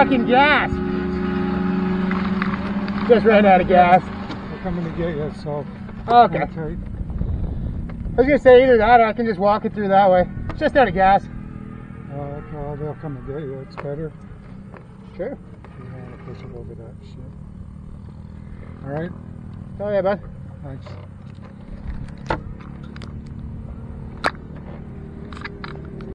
Fucking gas. Just ran out of gas. We're coming to get you, so. Okay. I was gonna say either that or I can just walk it through that way. It's just out of gas. Uh, well, they'll come and get you. It's better. Sure. You don't want to push it over that shit. All right. Oh yeah, bud. Thanks.